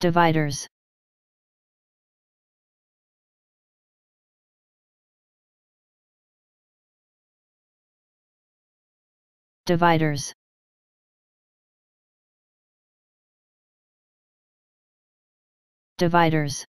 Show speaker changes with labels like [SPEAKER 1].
[SPEAKER 1] dividers. Dividers. Dividers.